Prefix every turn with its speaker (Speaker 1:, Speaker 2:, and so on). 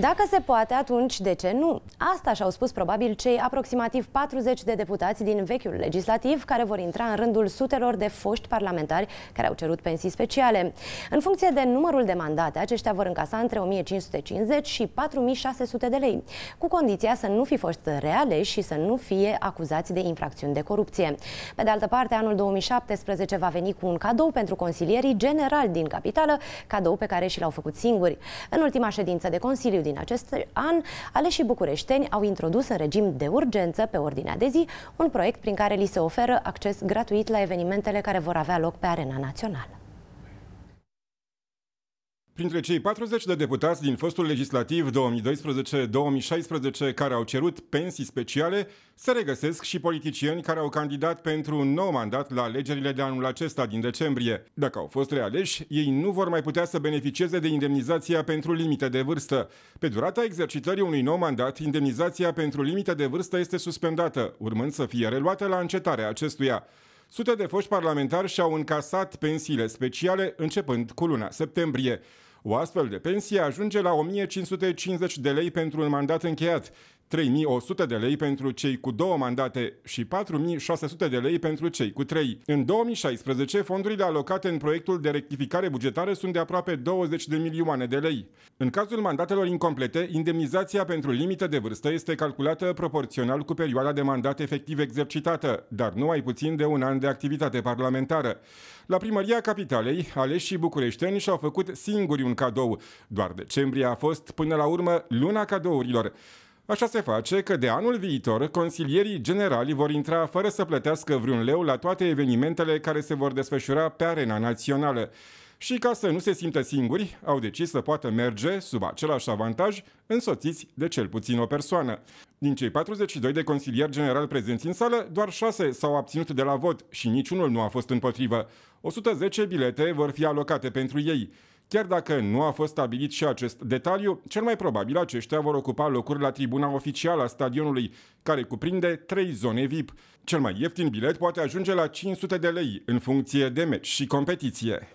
Speaker 1: Dacă se poate, atunci de ce nu? Asta și-au spus probabil cei aproximativ 40 de deputați din vechiul legislativ care vor intra în rândul sutelor de foști parlamentari care au cerut pensii speciale. În funcție de numărul de mandate, aceștia vor încasa între 1550 și 4600 de lei, cu condiția să nu fi fost realeși și să nu fie acuzați de infracțiuni de corupție. Pe de altă parte, anul 2017 va veni cu un cadou pentru consilierii generali din capitală, cadou pe care și l-au făcut singuri. În ultima ședință de Consiliu din acest an, aleșii bucureșteni au introdus în regim de urgență pe ordinea de zi un proiect prin care li se oferă acces gratuit la evenimentele care vor avea loc pe arena națională.
Speaker 2: Printre cei 40 de deputați din fostul legislativ 2012-2016 care au cerut pensii speciale, se regăsesc și politicieni care au candidat pentru un nou mandat la alegerile de anul acesta din decembrie. Dacă au fost realeși, ei nu vor mai putea să beneficieze de indemnizația pentru limite de vârstă. Pe durata exercitării unui nou mandat, indemnizația pentru limite de vârstă este suspendată, urmând să fie reluată la încetarea acestuia. Sute de foști parlamentari și-au încasat pensiile speciale începând cu luna septembrie. O astfel de pensie ajunge la 1550 de lei pentru un mandat încheiat, 3100 de lei pentru cei cu două mandate și 4600 de lei pentru cei cu trei. În 2016, fondurile alocate în proiectul de rectificare bugetară sunt de aproape 20 de milioane de lei. În cazul mandatelor incomplete, indemnizația pentru limită de vârstă este calculată proporțional cu perioada de mandat efectiv exercitată, dar nu mai puțin de un an de activitate parlamentară. La primăria capitalei, aleșii bucureșteni și-au făcut singuri un cadou. Doar decembrie a fost, până la urmă, luna cadourilor. Așa se face că de anul viitor, consilierii generali vor intra fără să plătească vreun leu la toate evenimentele care se vor desfășura pe arena națională. Și ca să nu se simtă singuri, au decis să poată merge, sub același avantaj, însoțiți de cel puțin o persoană. Din cei 42 de consilieri general prezenți în sală, doar 6 s-au abținut de la vot și niciunul nu a fost împotrivă. 110 bilete vor fi alocate pentru ei. Chiar dacă nu a fost stabilit și acest detaliu, cel mai probabil aceștia vor ocupa locuri la tribuna oficială a stadionului, care cuprinde trei zone VIP. Cel mai ieftin bilet poate ajunge la 500 de lei, în funcție de meci și competiție.